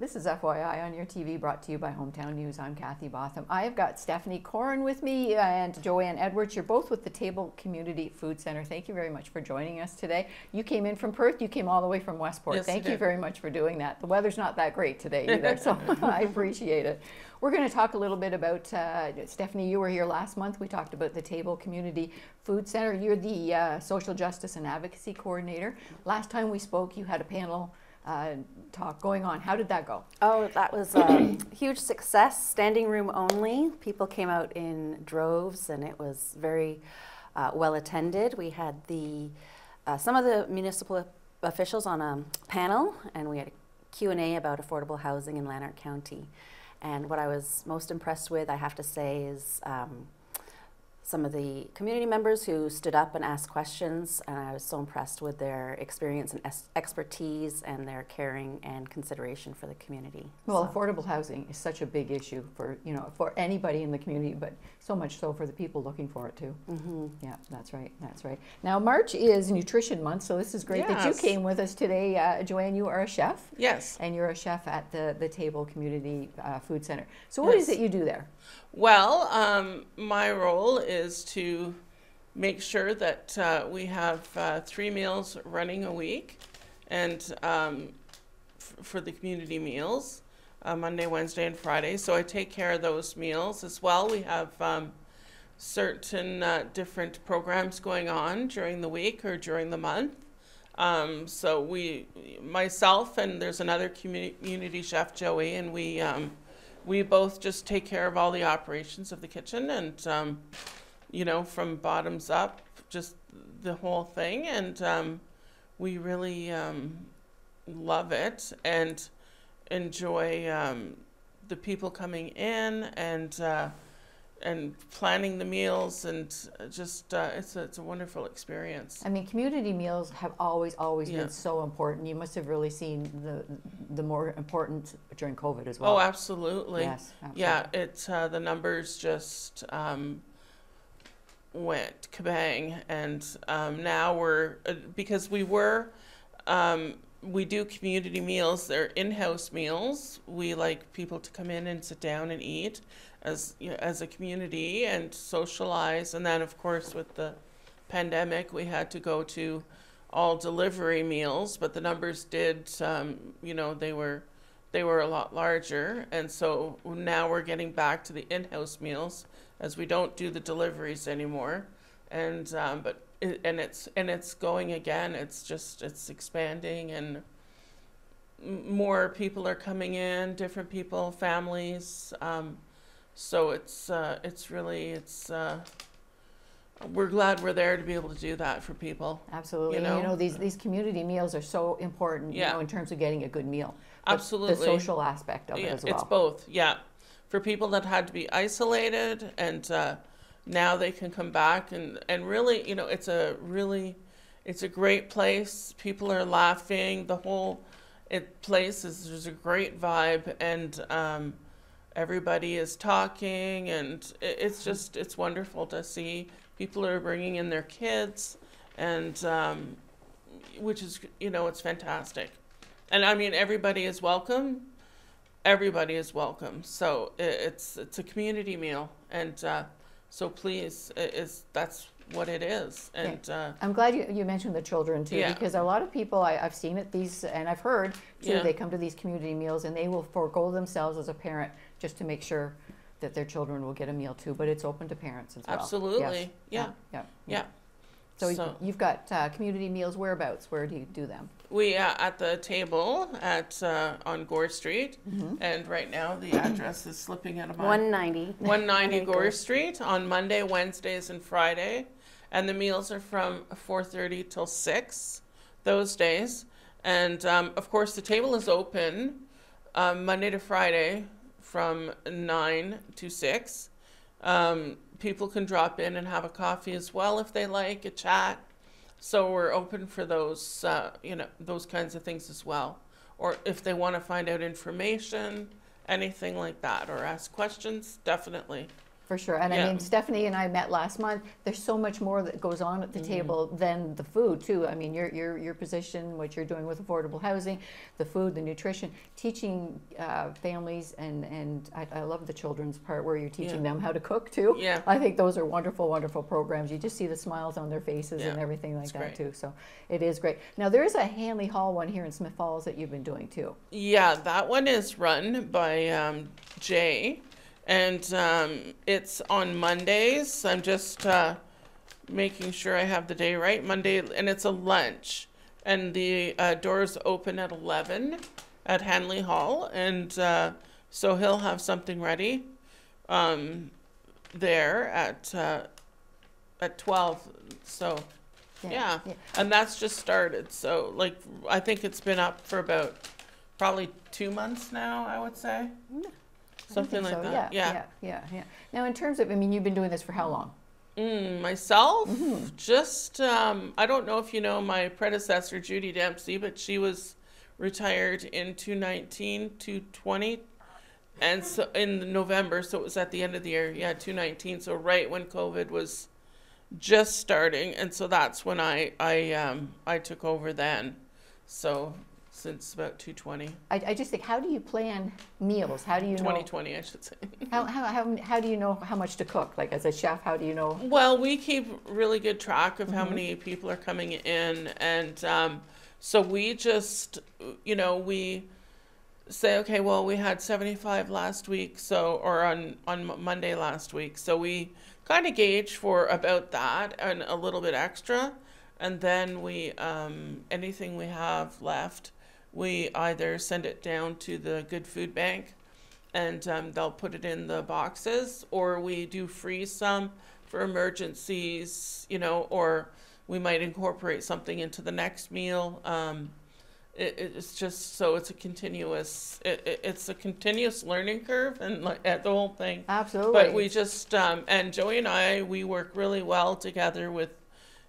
This is FYI on YourTV brought to you by Hometown News. I'm Kathy Botham. I have got Stephanie Corrin with me and Joanne Edwards. You're both with the Table Community Food Center. Thank you very much for joining us today. You came in from Perth, you came all the way from Westport. Yes, Thank you very much for doing that. The weather's not that great today either, so I appreciate it. We're going to talk a little bit about, uh, Stephanie, you were here last month. We talked about the Table Community Food Center. You're the uh, Social Justice and Advocacy Coordinator. Last time we spoke, you had a panel uh, talk going on. How did that go? Oh, that was a huge success. Standing room only. People came out in droves, and it was very uh, well attended. We had the uh, some of the municipal officials on a panel, and we had a Q and A about affordable housing in Lanark County. And what I was most impressed with, I have to say, is um, some of the community members who stood up and asked questions, and I was so impressed with their experience and es- expertise and their caring and consideration for the community. Well, So- affordable housing is such a big issue for, you know, for anybody in the community, but so much so for the people looking for it too. Mhm. Yeah, that's right, that's right. Now, March is Nutrition Month, so this is great that you came with us today. Uh, Joanne, you are a chef, Yes. and you're a chef at the, the Table Community uh, Food Center. So what is Yes. it you do there? Well, um, my role is to make sure that uh, we have uh, three meals running a week, and um, for the community meals, uh, Monday, Wednesday, and Friday. So I take care of those meals as well. We have um, certain uh, different programs going on during the week or during the month. Um, so we, myself, and there's another community chef, Joey, and we. Um, we both just take care of all the operations of the kitchen and um, you know from bottoms up just the whole thing and um, we really um, love it and enjoy um, the people coming in and uh, and planning the meals and just uh, it's a, it's a wonderful experience I mean, community meals have always, always Yeah. been so important. You must have really seen the, the more important during COVID as well. oh absolutely Yes, Yeah, it's uh, the numbers just um, went kabang, and um, now we're uh, because we were um, we do community meals. They're in-house meals. We like people to come in and sit down and eat as you know, as a community and socialize. And then, of course, with the pandemic, we had to go to all delivery meals, but the numbers did, um, you know, they were they were a lot larger, and so now we're getting back to the in-house meals as we don't do the deliveries anymore, and um, but it, and it's and it's going again. It's just it's expanding, and more people are coming in, different people, families. Um, so it's uh, it's really it's. Uh, we're glad we're there to be able to do that for people. Absolutely. you And you know? know, these, these community meals are so important, you Yeah. know, in terms of getting a good meal. Absolutely. The social aspect of it as well. It's both, yeah. For people that had to be isolated and uh, now they can come back and, and really, you know, it's a really, it's a great place. People are laughing. The whole it place is there's a great vibe and um, everybody is talking and it, it's just it's wonderful to see people are bringing in their kids and um, which is you know it's fantastic and i mean everybody is welcome everybody is welcome so it's it's a community meal and uh, so please is that's what it is and uh, I'm glad you, you mentioned the children too, Yeah. because a lot of people I, I've seen at these, and I've heard too, Yeah. they come to these community meals and they will forego themselves as a parent just to make sure that their children will get a meal too. But it's open to parents as well. Yes. absolutely yeah Yeah. yeah So, So- you've got uh, community meals. Whereabouts? Where do you do them? We uh, at the table at uh, on Gore Street, Mm-hmm. and right now the address is slipping out of my 190. 190 Gore Gore. Street on Monday, Wednesdays, and Friday, and the meals are from 4:30 till 6 those days, and um, of course the table is open um, Monday to Friday from 9 to 6. Um, people can drop in and have a coffee as well if they like a chat. So we're open for those, uh, you know, those kinds of things as well. Or if they want to find out information, anything like that, or ask questions, definitely. For sure. And I mean, Stephanie and I met last month. There's so much more that goes on at the table than the food, too. I mean, your, your, your position, what you're doing with affordable housing, the food, the nutrition, teaching uh, families, and, and I, I love the children's part where you're teaching Yeah. them how to cook, too. Yeah. I think those are wonderful, wonderful programs. You just see the smiles on their faces and everything like it's that, great. too. So it is great. Now, there is a Hanley Hall one here in Smith Falls that you've been doing, too. Yeah, that one is run by um, Jay, and um, it's on Mondays. I'm just uh, making sure I have the day right. Monday, and it's a lunch, and the uh, doors open at 11 at Hanley Hall, and uh, so he'll have something ready um, there at uh, at 12. So. Yeah. And that's just started. So, like, I think it's been up for about probably two months now, I would say. I Something like so. that. Yeah, yeah, yeah, yeah. Now, in terms of, I mean, you've been doing this for how long? Mm, myself, Mm-hmm. just, um, I don't know if you know my predecessor, Judy Dempsey, but she was retired in 219, 220. And so in November, so it was at the end of the year, yeah, 219. So right when COVID was just starting. And so that's when I, I, um, I took over then. So since about 220, I, I just think, how do you plan meals? How do you know? 2020, I should say. How, how, how, how do you know how much to cook? Like as a chef, how do you know? Well, we keep really good track of Mm-hmm. how many people are coming in, and um, so we just, you know, we say, okay, well, we had 75 last week, so or on on Monday last week, so we kind of gauge for about that and a little bit extra, and then we um, anything we have left, we either send it down to the Good Food Bank and um, they'll put it in the boxes, or we do freeze some for emergencies, you know, or we might incorporate something into the next meal. Um, it, it's just so it's a continuous, it, it, it's a continuous learning curve, and like at the whole thing. Absolutely. But we just um, and Joey and I we work really well together with,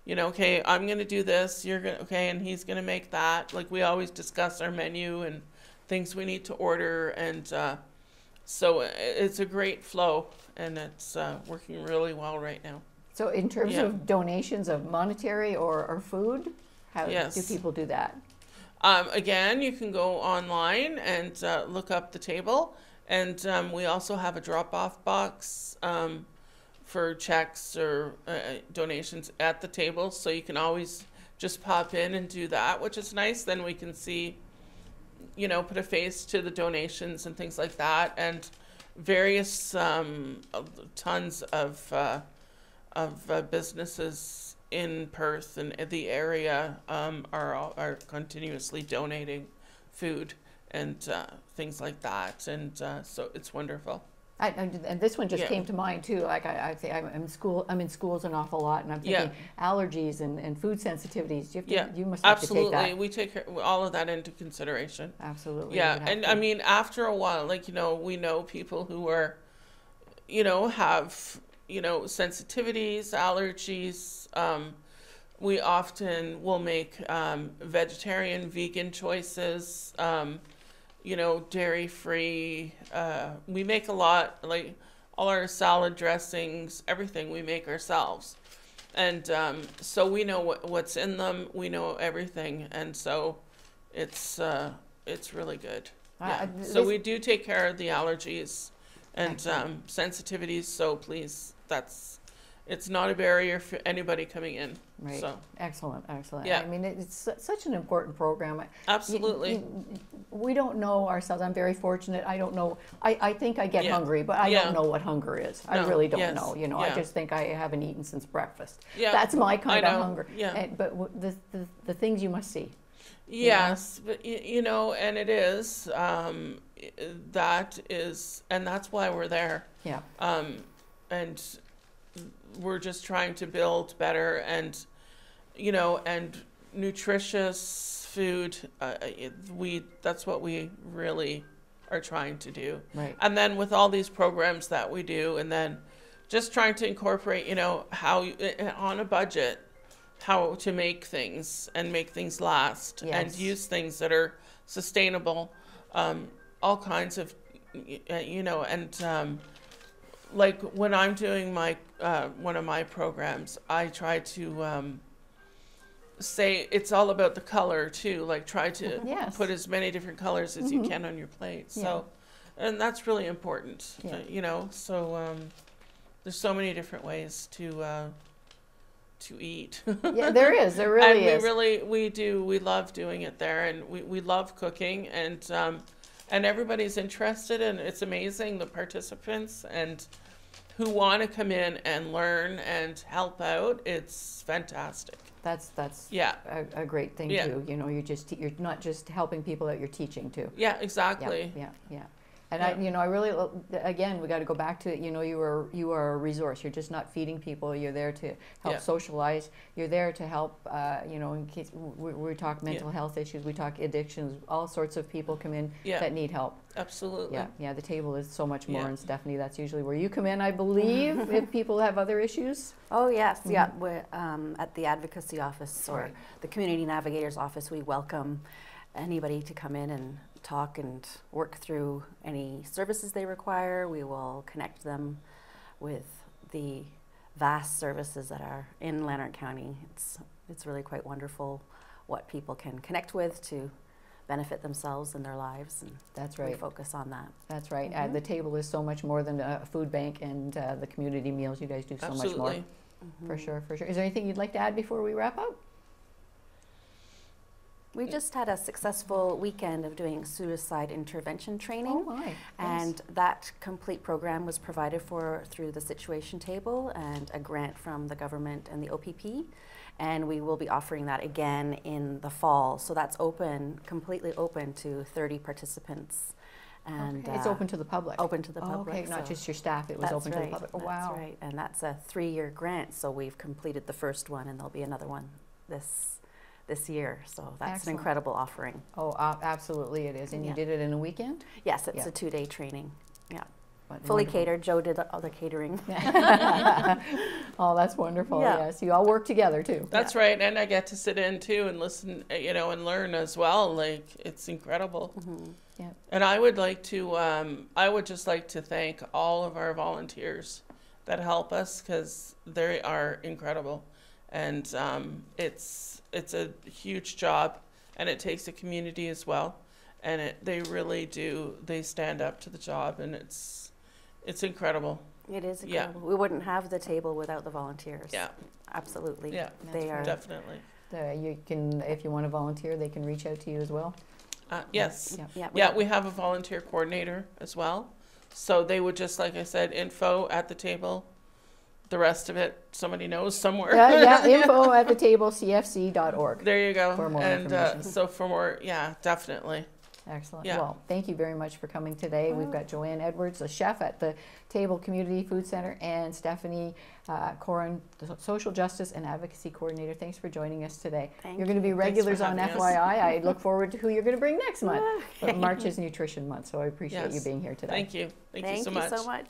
you know, okay, I'm gonna do this, you're gonna okay, and he's gonna make that. Like we always discuss our menu and things we need to order, and uh, so it's a great flow, and it's uh, working really well right now. So in terms Yeah. of donations of monetary or, or food, how Yes. do people do that? Um, again, you can go online and uh, look up the table, and um, we also have a drop-off box um, for checks or uh, donations at the table, so you can always just pop in and do that, which is nice. Then we can see, you know, put a face to the donations and things like that, and various um, tons of uh, of uh, businesses in Perth and the area um, are are continuously donating food and uh, things like that, and uh, so it's wonderful. I, and this one just Yeah. came to mind too. Like I, I think I'm in school. I'm in schools an awful lot, and I'm Yeah. thinking allergies and, and food sensitivities. You have to, Yeah, you must Absolutely, take we take all of that into consideration. Absolutely. Yeah, and to. I mean, after a while, like you know, we know people who are, you know, have you know sensitivities, allergies. Um, we often will make um, vegetarian, vegan choices. Um, you know, dairy free. Uh, we make a lot, like all our salad dressings, everything we make ourselves. And um, so we know what, what's in them, we know everything, and so it's uh, it's really good. I- Yeah. I- so we do take care of the allergies and um, sensitivities. So please, that's it's not a barrier for anybody coming in. Right. So Excellent, excellent. Yeah. I mean, it's such an important program. You- absolutely. you- we don't know ourselves. I'm very fortunate. I don't know. I, I think I get Yeah. hungry, but I Yeah. don't know what hunger is. I really don't yes, know. You know, I just think I haven't eaten since breakfast. yeah. That's my kind of know, hunger. yeah. And, but w- the, the, the things you must see. Yes, but you, you know, and it is um, that is, and that's why we're there. Yeah. Um, and we're just trying to build better and, you know, and nutritious food. Uh, we that's what we really are trying to do. Right. And then with all these programs that we do, and then just trying to incorporate, you know, how you, eh, eh, on a budget, how to make things and make things last, and use things that are sustainable, um, all kinds of, uh, you know, and um, like when I'm doing my uh, one of my programs, I try to um, say it's all about the color too. Like try to Yes. put as many different colors as you Mhm. can on your plate. Yeah. So, and that's really important. Yeah. uh, you know, so um, there's so many different ways to uh, to eat. Yeah, there is. There really and we really we do we love doing it there and we, we love cooking and um, and everybody's interested and it's amazing the participants and who want to come in and learn and help out it's fantastic That's that's yeah a, a great thing Yeah. too. You know, you're just you're not just helping people out, you're teaching too. yeah Yeah, exactly yeah, yeah. And I, you know, I really, again, we got to go back to, it. you know, you are you are a resource. You're just not feeding people. You're there to help Yeah. socialize. You're there to help, uh, you know, in case we, we talk mental health issues, we talk addictions. All sorts of people come in yeah that need help. absolutely Yeah, yeah. The table is so much more. Yeah. And Stephanie, that's usually where you come in, I believe, if people have other issues. Oh, yes, yeah. We're um, at the advocacy office or Right. the community navigator's office. We welcome anybody to come in and talk and work through any services they require. We will connect them with the vast services that are in Lanark County. It's, it's really quite wonderful what people can connect with to benefit themselves and their lives, and That's we right. focus on that. That's right. Uh, Mhm. the table is so much more than a food bank and uh, the community meals. You guys do so much more. absolutely For sure, for sure. Is there anything you'd like to add before we wrap up? We just had a successful weekend of doing suicide intervention training. Oh my. And that complete program was provided for through the Situation Table and a grant from the government and the OPP. And we will be offering that again in the fall. So that's open, completely open to 30 participants. And it's uh, open to the public. open to the Oh, public. okay, not just your staff. It was open right, to the public. Oh, that's wow. right. And that's a three-year grant. So we've completed the first one, and there'll be another one this this year. So that's Excellent. an incredible offering. Oh, uh, absolutely, it is. And you did it in a weekend. Yes, it's Yeah. a two-day training. What- Fully wonderful. catered. Joe did all the catering. oh, that's wonderful. Yeah. Yes, you all work together too. that's right and i get to sit in too and listen uh, you know and learn as well like it's incredible Mhm. And I would like to, um, I would just like to thank all of our volunteers that help us because they are incredible, and um, it's it's a huge job, and it takes a community as well, and it they really do they stand up to the job, and it's it's incredible. It is Yeah. incredible. We wouldn't have the table without the volunteers. Yeah, Absolutely. yeah, They are. definitely. Uh, you can, if you want to volunteer, they can reach out to you as well. Uh, yes. Yeah. Yeah. Yeah, we have a volunteer coordinator as well. So they would just, like I said, info at the table. The rest of it, somebody knows somewhere. Yeah, yeah. Info at the table, cfc.org. There you go. For more and uh, so for more, yeah, definitely. Excellent. Yeah. Well, thank you very much for coming today. We've got Joanne Edwards, a chef at the Table Community Food Center, and Stephanie uh, Corrin, the Social Justice and Advocacy Coordinator. Thanks for joining us today. Thank you're going to be regulars on. FYI. I look forward to who you're going to bring next month. But March is Nutrition Month, so I appreciate you being here today. Thank you. Thank, Thank you so much. so much.